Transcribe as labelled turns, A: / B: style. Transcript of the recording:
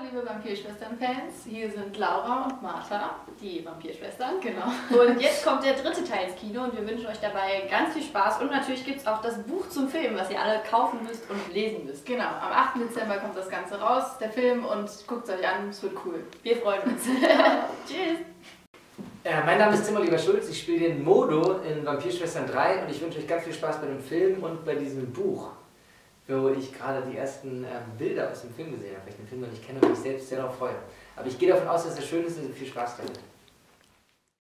A: Hallo liebe Vampirschwestern-Fans, hier sind Laura und Martha, die Vampirschwestern, genau.
B: Und jetzt kommt der dritte Teil ins Kino und wir wünschen euch dabei ganz viel Spaß und natürlich gibt es auch das Buch zum Film, was ihr alle kaufen müsst und lesen müsst.
A: Genau, am 8. Dezember kommt das Ganze raus, der Film, und guckt es euch an, es wird cool.
B: Wir freuen uns. Tschüss.
C: Ja, mein Name ist Tim Oliver Schulz, ich spiele den Modo in Vampirschwestern 3 und ich wünsche euch ganz viel Spaß bei dem Film und bei diesem Buch wo ich gerade die ersten ähm, Bilder aus dem Film gesehen habe, weil ich den Film noch nicht kenne und mich selbst sehr darauf freue. Aber ich gehe davon aus, dass er schön ist und viel Spaß damit.